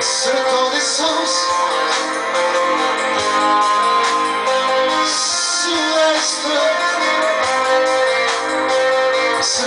le temps d'essence. Sur le reste. C'est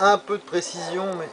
un peu de précision, mais